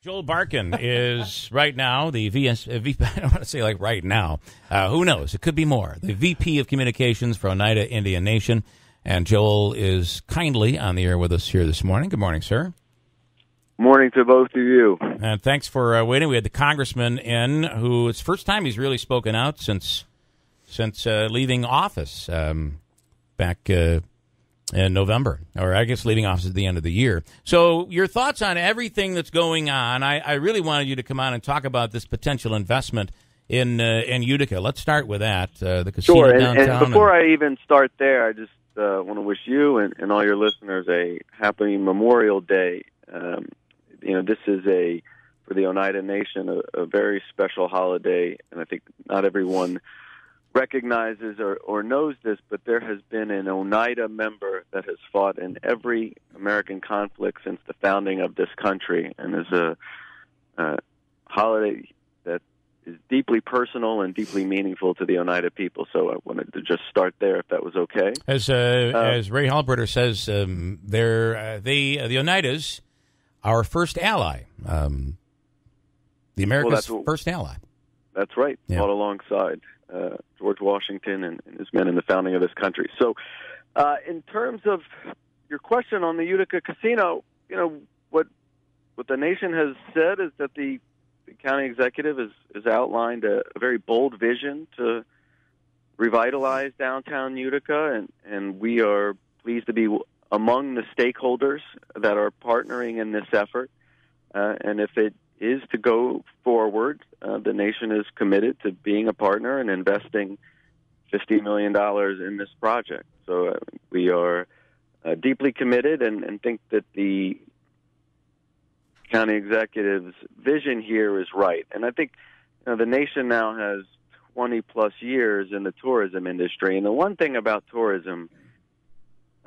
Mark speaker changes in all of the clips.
Speaker 1: Joel Barkin is right now the VS, uh, VP, I don't want to say like right now. Uh, who knows? It could be more. The VP of Communications for Oneida Indian Nation. And Joel is kindly on the air with us here this morning. Good morning, sir.
Speaker 2: Morning to both of you.
Speaker 1: And thanks for uh, waiting. We had the congressman in who it's the first time he's really spoken out since since uh, leaving office um, back uh, in November, or I guess leaving office at the end of the year. So, your thoughts on everything that's going on? I, I really wanted you to come on and talk about this potential investment in uh, in Utica. Let's start with that. Uh, the casino
Speaker 2: sure, and,
Speaker 1: downtown.
Speaker 2: and before I even start there, I just uh, want to wish you and, and all your listeners a happy Memorial Day. Um, you know, this is a for the Oneida Nation a, a very special holiday, and I think not everyone recognizes or, or knows this, but there has been an Oneida member that has fought in every American conflict since the founding of this country, and is a, a holiday that is deeply personal and deeply meaningful to the Oneida people. So I wanted to just start there, if that was okay.
Speaker 1: As uh, uh, as Ray Halbritter says, um, they're uh, they uh, the Oneidas, our first ally, um, the America's
Speaker 2: well,
Speaker 1: first ally.
Speaker 2: That's right,
Speaker 1: Yeah.
Speaker 2: fought alongside uh, George Washington and, and his men in the founding of this country. So, uh, in terms of your question on the Utica Casino, you know what what the nation has said is that the, the county executive has, has outlined a, a very bold vision to revitalize downtown Utica, and, and we are pleased to be among the stakeholders that are partnering in this effort. Uh, and if it is to go forward, uh, the nation is committed to being a partner and investing $50 million in this project. So uh, we are uh, deeply committed and, and think that the county executive's vision here is right. And I think you know, the nation now has 20 plus years in the tourism industry. And the one thing about tourism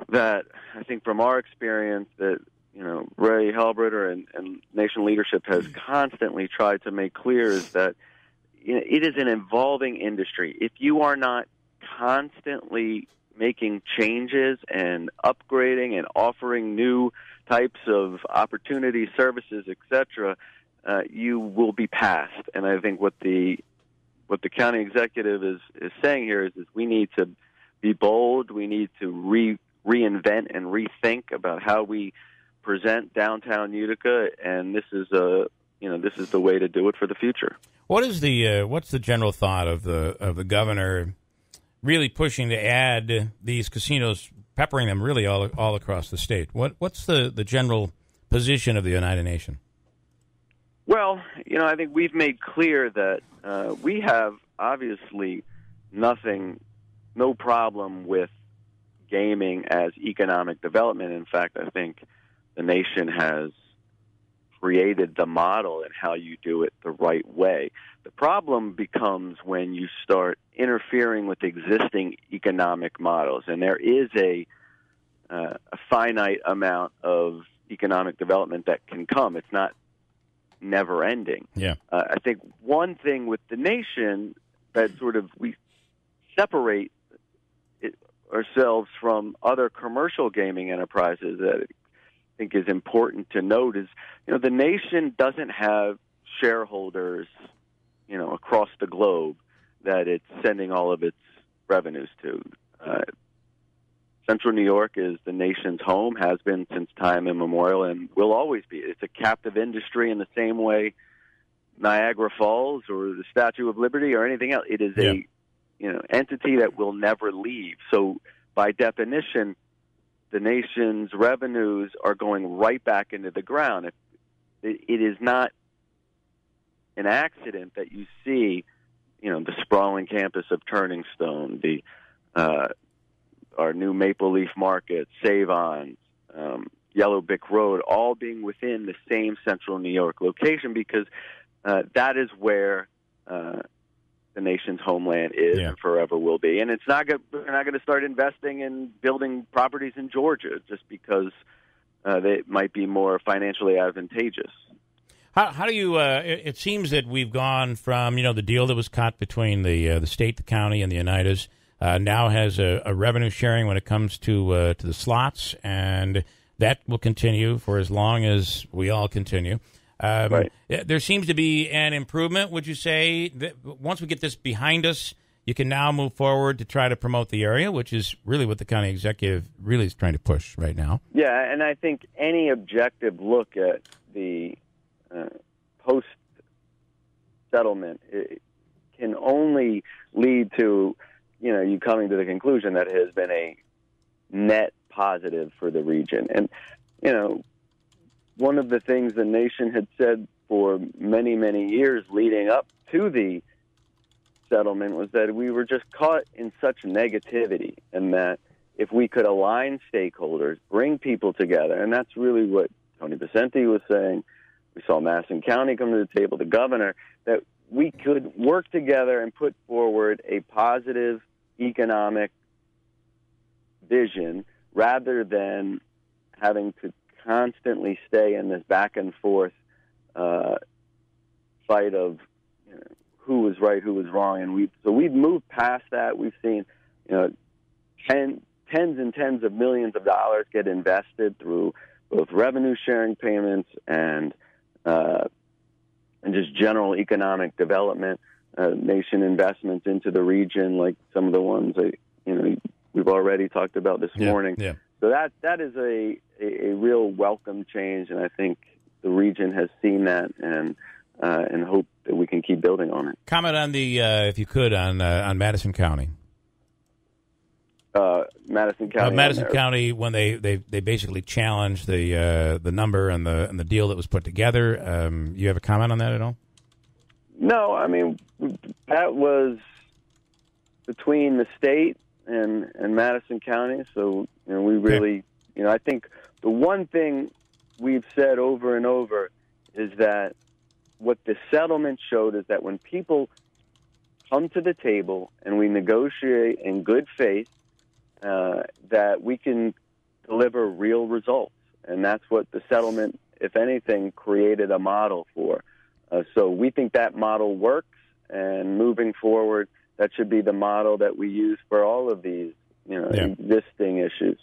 Speaker 2: that I think from our experience that you know Ray Halbritter and, and nation leadership has constantly tried to make clear is that you know, it is an evolving industry. If you are not constantly making changes and upgrading and offering new types of opportunities, services, etc., uh, you will be passed. And I think what the what the county executive is is saying here is, is we need to be bold. We need to re reinvent and rethink about how we present downtown Utica, and this is a you know this is the way to do it for the future.
Speaker 1: What is the uh, what's the general thought of the of the governor really pushing to add these casinos, peppering them really all all across the state? What what's the, the general position of the Oneida Nation?
Speaker 2: Well, you know, I think we've made clear that uh, we have obviously nothing, no problem with gaming as economic development. In fact, I think the nation has created the model and how you do it the right way. The problem becomes when you start interfering with existing economic models, and there is a, uh, a finite amount of economic development that can come. It's not never ending.
Speaker 1: Yeah.
Speaker 2: Uh, I think one thing with the nation that sort of we separate ourselves from other commercial gaming enterprises that think is important to note is you know the nation doesn't have shareholders you know across the globe that it's sending all of its revenues to. Uh, Central New York is the nation's home, has been since time immemorial, and will always be. It's a captive industry in the same way Niagara Falls or the Statue of Liberty or anything else. It is
Speaker 1: Yeah.
Speaker 2: a you know entity that will never leave. So by definition, the nation's revenues are going right back into the ground. It, it, is not an accident that you see, you know, the sprawling campus of Turning Stone, the uh, our new Maple Leaf Market, Save On, um, Yellow Brick Road, all being within the same Central New York location because uh, that is where uh, the nation's homeland is
Speaker 1: Yeah.
Speaker 2: and forever will be. And it's not go- we're not going to start investing in building properties in Georgia just because uh, they might be more financially advantageous.
Speaker 1: How, how do you? Uh, it, it seems that we've gone from you know the deal that was cut between the uh, the state, the county, and the Oneidas uh, now has a, a revenue sharing when it comes to uh, to the slots, and that will continue for as long as we all continue. Um,
Speaker 2: Right.
Speaker 1: There seems to be an improvement. Would you say that once we get this behind us, you can now move forward to try to promote the area, which is really what the county executive really is trying to push right now.
Speaker 2: Yeah, and I think any objective look at the uh, post settlement can only lead to you know you coming to the conclusion that it has been a net positive for the region. And you know, one of the things the nation had said for many many years leading up to the settlement was that we were just caught in such negativity and that if we could align stakeholders, bring people together, and that's really what Tony Picente was saying. We saw Madison County come to the table, the governor, that we could work together and put forward a positive economic vision rather than having to constantly stay in this back and forth uh, fight of you know, who was right, who was wrong, and we so we've moved past that. We've seen you know ten, tens and tens of millions of dollars get invested through both revenue sharing payments and uh, and just general economic development, uh, nation investments into the region, like some of the ones that you know we've already talked about this morning.
Speaker 1: Yeah.
Speaker 2: So that that is a, a a real welcome change, and I think the region has seen that and uh, and hope that we can keep building on it.
Speaker 1: Comment on the, uh, if you could, on uh, on Madison County.
Speaker 2: Uh, Madison
Speaker 1: Uh,
Speaker 2: County.
Speaker 1: Madison. County, when they, they, they basically challenged the uh, the number and the and the deal that was put together. Um, you have a comment on that at all?
Speaker 2: No, I mean that was between the state and and Madison County. So you know, we really, you know, I think the one thing we've said over and over is that what the settlement showed is that when people come to the table and we negotiate in good faith, uh, that we can deliver real results, and that's what the settlement, if anything, created a model for. Uh, so we think that model works, and moving forward, that should be the model that we use for all of these, you know,
Speaker 1: Yeah.
Speaker 2: existing issues.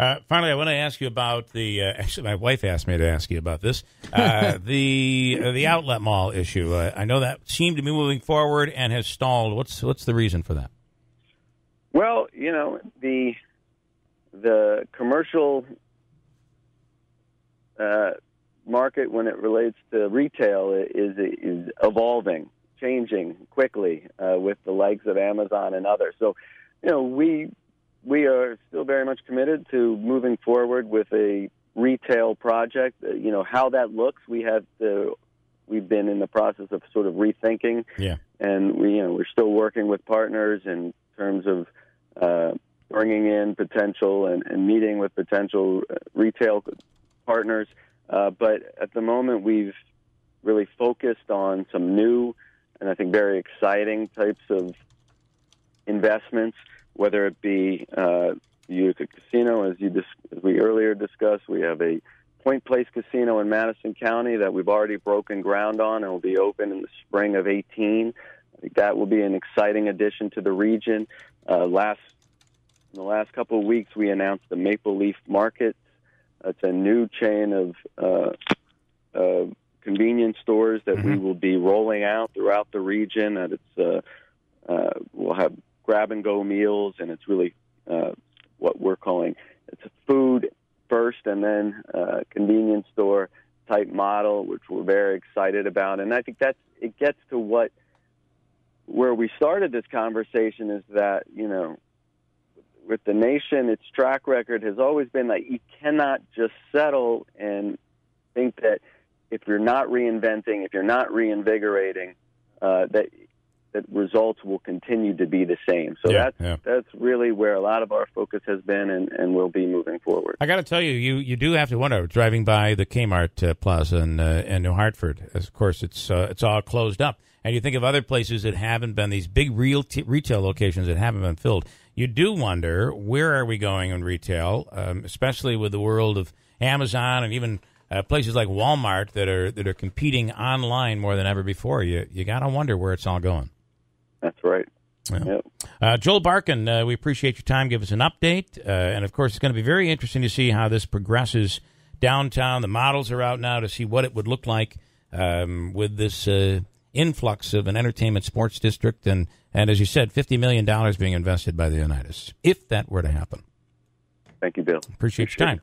Speaker 1: Uh, finally, I want to ask you about the. Uh, actually, my wife asked me to ask you about this. Uh, the uh, the outlet mall issue. Uh, I know that seemed to be moving forward and has stalled. What's what's the reason for that?
Speaker 2: Well, you know the the commercial uh, market when it relates to retail is is evolving, changing quickly uh, with the likes of Amazon and others. So, you know, we we are still very much committed to moving forward with a retail project. Uh, you know how that looks. We have to. We've been in the process of sort of rethinking
Speaker 1: Yeah.
Speaker 2: and we you know we're still working with partners in terms of uh, bringing in potential and, and meeting with potential uh, retail partners. Uh, but at the moment, we've really focused on some new and I think very exciting types of investments, whether it be uh, Utica Casino, as you dis- as we earlier discussed. We have a Point Place Casino in Madison County that we've already broken ground on and will be open in the spring of 18. I think that will be an exciting addition to the region. Uh, last in the last couple of weeks, we announced the Maple Leaf Market. It's a new chain of uh, convenience stores that we will be rolling out throughout the region. And it's uh, uh, we'll have grab and go meals, and it's really uh, what we're calling it's a food first and then uh, convenience store type model, which we're very excited about. And I think that's it gets to what where we started this conversation is that you know with the nation, its track record has always been that you cannot just settle and think that if you're not reinventing, if you're not reinvigorating, uh, that that results will continue to be the same. So
Speaker 1: Yeah,
Speaker 2: that's
Speaker 1: yeah.
Speaker 2: that's really where a lot of our focus has been and, and will be moving forward.
Speaker 1: I got to tell you, you you do have to wonder driving by the Kmart uh, Plaza in uh, in New Hartford. As of course, it's uh, it's all closed up, and you think of other places that haven't been these big real t- retail locations that haven't been filled. You do wonder where are we going in retail, um, especially with the world of Amazon and even uh, places like Walmart that are that are competing online more than ever before. You you got to wonder where it's all going.
Speaker 2: That's right.
Speaker 1: Yeah.
Speaker 2: Yep.
Speaker 1: Uh, Joel Barkin, uh, we appreciate your time. Give us an update. Uh, and of course, it's going to be very interesting to see how this progresses downtown. The models are out now to see what it would look like um, with this uh, influx of an entertainment sports district, and and as you said, fifty million dollars being invested by the Oneidas, if that were to happen.
Speaker 2: Thank you, Bill.
Speaker 1: Appreciate, Appreciate your time.